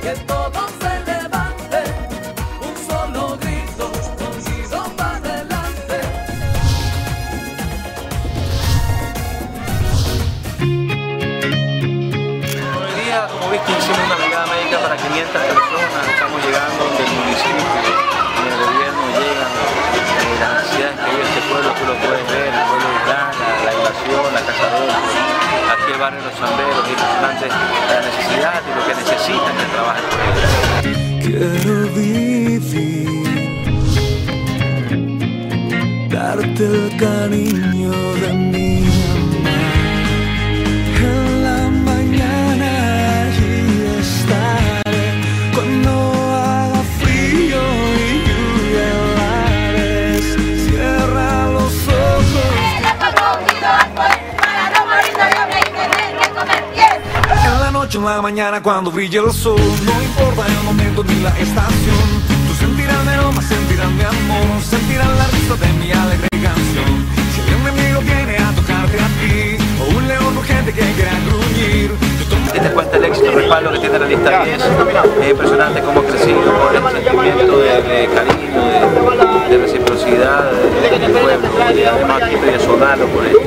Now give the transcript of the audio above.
que todo se levante, un solo grito, unido para adelante. Hoy día, como viste, hicimos una brigada médica para 500 personas. Estamos llegando del municipio, del gobierno llegan eh, las este pueblo, tú lo puedes ver, el pueblo la invasión, la casa de aquí el barrio los chamberos, impresionante la necesidad y lo que necesitan Quiero vivir, darte el cariño de mi noche en la mañana cuando brille el sol. No importa el momento ni la estación Tú sentirás mi aroma, sentirás mi amor Sentirás la risa de mi alegre canción. Si el enemigo viene a tocarte a ti O un león urgente que quiera gruñir te das cuenta el éxito, el respaldo que tiene la lista 10, es impresionante cómo ha crecido con el sentimiento de, de cariño, de, de reciprocidad, de, de, pueblo, y además estoy desodado por él.